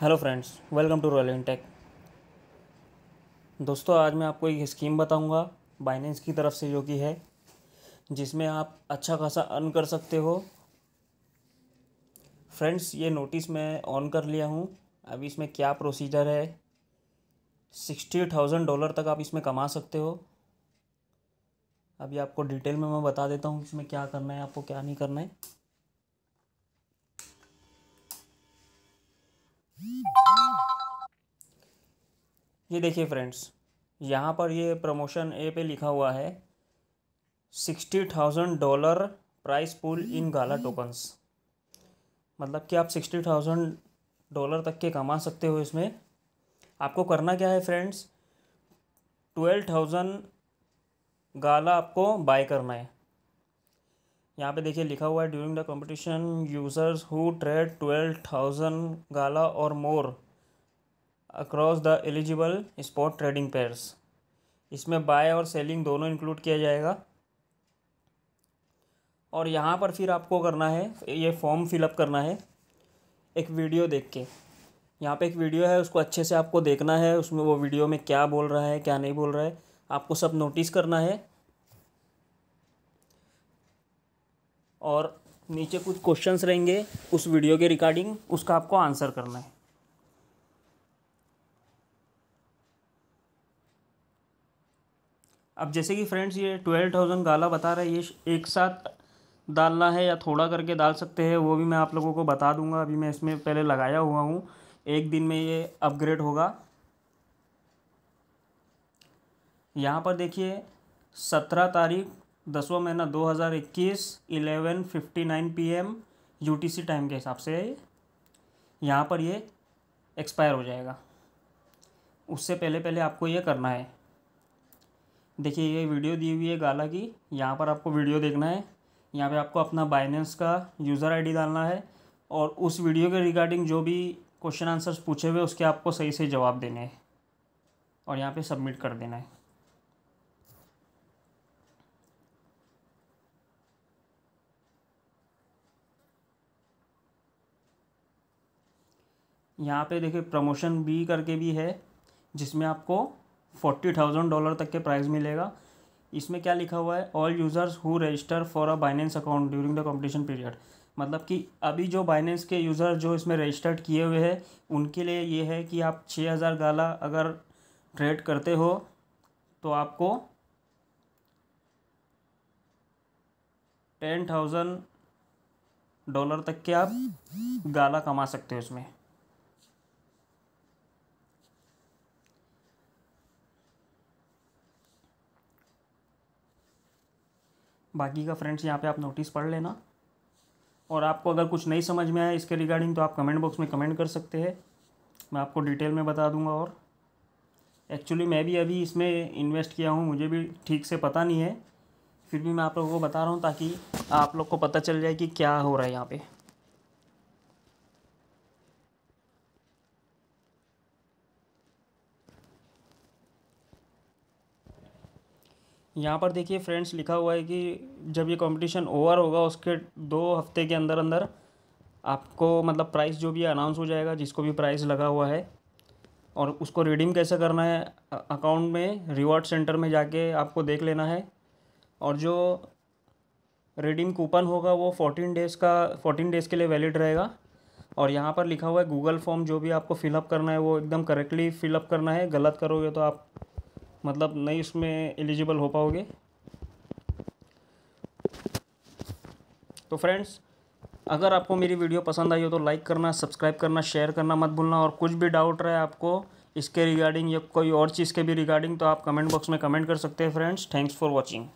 Hello friends, welcome to Royal Tech दोस्तों, आज मैं आपको एक स्कीम बताऊँगा बाइनेंस की तरफ़ से जो कि है, जिसमें आप अच्छा खासा अर्न कर सकते हो। फ्रेंड्स, ये नोटिस मैं ऑन कर लिया हूँ। अभी इसमें क्या प्रोसीजर है? सिक्सटी थाउज़ेंड डॉलर तक आप इसमें कमा सकते हो। अभी आपको डिटेल में मैं बता देता हूँ इसमें क्या करना है, आपको क्या नहीं करना है। ये देखिए फ्रेंड्स यहाँ पर ये प्रमोशन ए पे लिखा हुआ है sixty thousand dollar price pool in Gala tokens मतलब कि आप सिक्सटी थाउज़ेंड डॉलर तक के कमा सकते हो इसमें। आपको करना क्या है फ्रेंड्स ट्वेल्व थाउज़ेंड गाला आपको बाय करना है। यहाँ पे देखिए लिखा हुआ है during the competition users who trade twelve thousand Gala or more across the eligible spot trading pairs इसमें बाय और सेलिंग दोनों इंक्लूड किया जाएगा। और यहाँ पर फिर आपको करना है, ये फॉर्म फिलअप करना है, एक वीडियो देख के। यहाँ पे एक वीडियो है, उसको अच्छे से आपको देखना है, उसमें वो वीडियो में क्या बोल रहा है, क्या नहीं बोल रहा है, आपको सब नोटिस करना है। और नीचे कुछ क्वेश्चंस रहेंगे, उस वीडियो के रिगार्डिंग उसका आपको आंसर करना है। अब जैसे कि फ्रेंड्स ये ट्वेल्व थाउज़ेंड गाला बता रहा है, ये एक साथ डालना है या थोड़ा करके डाल सकते हैं, वो भी मैं आप लोगों को बता दूँगा। अभी मैं इसमें पहले लगाया हुआ हूँ, एक दिन में ये अपग्रेड होगा। यहाँ पर देखिए, सत्रह तारीख दसवा महीना दो हज़ार इक्कीस, eleven fifty nine P M U T C time के हिसाब से यहाँ पर ये एक्सपायर हो जाएगा। उससे पहले पहले आपको ये करना है। देखिए, ये वीडियो दी हुई है गाला की। यहाँ पर आपको वीडियो देखना है। यहाँ पे आपको अपना बाइनेंस का यूज़र आईडी डालना है और उस वीडियो के रिगार्डिंग जो भी क्वेश्चन आंसर्स पूछे हुए, उसके आपको सही से जवाब देने हैं और यहाँ पे सबमिट कर देना है। यहाँ पे देखिए प्रमोशन बी करके भी है, जिसमें आपको फोर्टी थाउज़ेंड डॉलर तक के प्राइस मिलेगा। इसमें क्या लिखा हुआ है? All users who register for a Binance account during the competition period मतलब कि अभी जो बाइनेंस के यूज़र जो इसमें रजिस्टर्ड किए हुए हैं, उनके लिए ये है कि आप छः हज़ार गाला अगर ट्रेड करते हो तो आपको टेन थाउज़ेंड डॉलर तक के आप गाला कमा सकते हो इसमें। बाकी का फ्रेंड्स यहाँ पे आप नोटिस पढ़ लेना। और आपको अगर कुछ नहीं समझ में आया इसके रिगार्डिंग तो आप कमेंट बॉक्स में कमेंट कर सकते हैं। मैं आपको डिटेल में बता दूँगा और। एक्चुअली मैं भी अभी इसमें इन्वेस्ट किया हूँ, मुझे भी ठीक से पता नहीं है। फिर भी मैं आप लोगों को बता रहा हूँ ताकि आप लोग को पता चल जाए कि क्या हो रहा है यहाँ पर यहाँ पर देखिए फ्रेंड्स लिखा हुआ है कि जब ये कंपटीशन ओवर होगा, उसके दो हफ़्ते के अंदर अंदर आपको मतलब प्राइस जो भी अनाउंस हो जाएगा, जिसको भी प्राइस लगा हुआ है, और उसको रिडीम कैसे करना है अकाउंट में रिवॉर्ड सेंटर में जाके आपको देख लेना है। और जो रिडीम कूपन होगा, वो फोर्टीन डेज़ का फोर्टीन डेज़ के लिए वैलिड रहेगा। और यहाँ पर लिखा हुआ है गूगल फॉर्म जो भी आपको फिलअप करना है, वो एकदम करेक्टली फिलअप करना है। गलत करोगे तो आप मतलब नहीं उसमें एलिजिबल हो पाओगे। तो फ्रेंड्स अगर आपको मेरी वीडियो पसंद आई हो तो लाइक करना सब्सक्राइब करना शेयर करना मत भूलना और कुछ भी डाउट रहे आपको इसके रिगार्डिंग या कोई और चीज़ के भी रिगार्डिंग तो आप कमेंट बॉक्स में कमेंट कर सकते हैं फ्रेंड्स थैंक्स फॉर वॉचिंग